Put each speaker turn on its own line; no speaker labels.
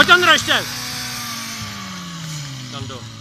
Pojď Ondro ještě! Dando.